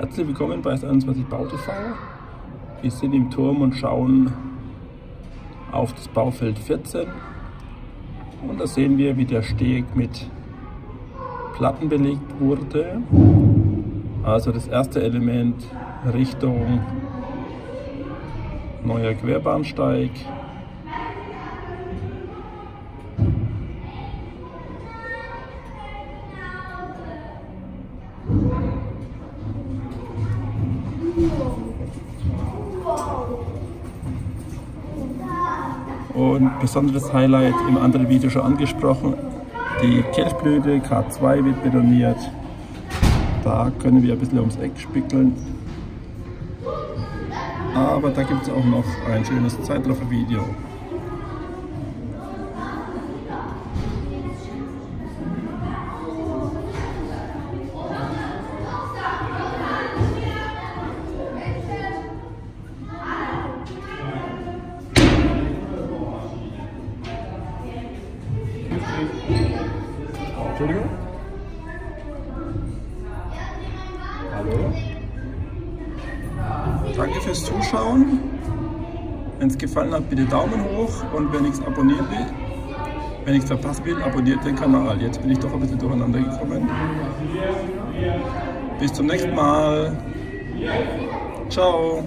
Herzlich willkommen bei S21 BauTV. Wir sind im Turm und schauen auf das Baufeld 14. Und da sehen wir, wie der Steg mit Platten belegt wurde. Also das erste Element Richtung neuer Querbahnsteig. Und besonderes Highlight im anderen Video schon angesprochen, die Kelchblüte K2 wird betoniert. Da können wir ein bisschen ums Eck spickeln. Aber da gibt es auch noch ein schönes Zeitraffer-Video. Entschuldigung? Hallo? Danke fürs Zuschauen. Wenn es gefallen hat, bitte Daumen hoch und wenn ich es abonnieren will, wenn ich es verpassen will, abonniert den Kanal. Jetzt bin ich doch ein bisschen durcheinander gekommen. Bis zum nächsten Mal. Ciao.